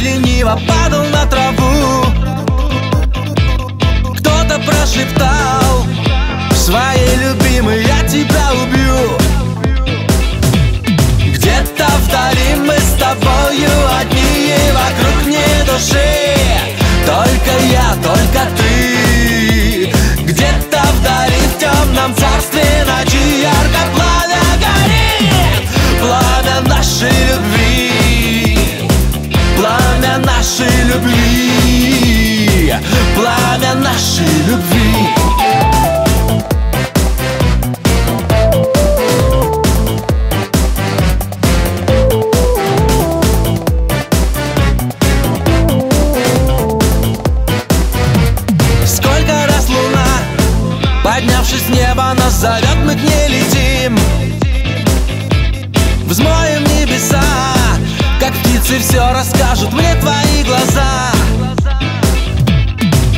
лениво падал на траву Пламя нашей любви. Пламя нашей любви. Сколько раз луна, поднявшись с неба, нас зовет, мы к ней летим. Взмоем небеса, все расскажут мне твои глаза.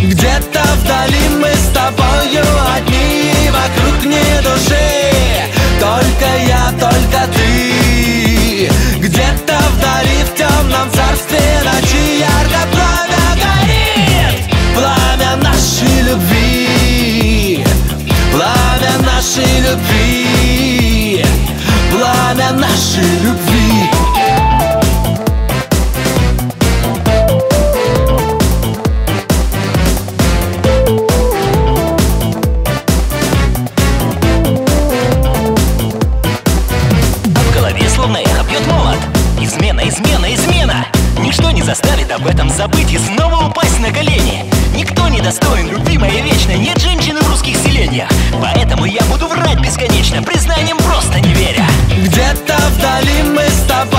Где-то вдали мы с тобою одни, вокруг не души. Только я, только ты. Где-то вдали в темном царстве ночи ярко пламя горит. Пламя нашей любви. Пламя нашей любви. Пламя нашей любви словно эхо бьет молот. Измена, измена, измена. Ничто не заставит об этом забыть И снова упасть на колени. Никто не достоин любви моей Нет женщины в русских селениях. Поэтому я буду врать бесконечно Признанием просто не веря. Где-то вдали мы с тобою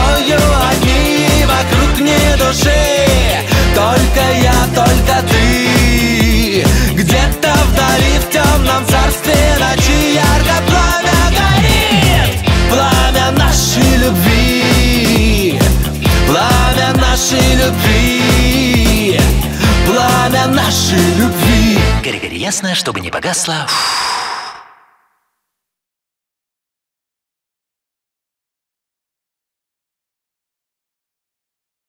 Гори-гори ясно, чтобы не погасло Фу.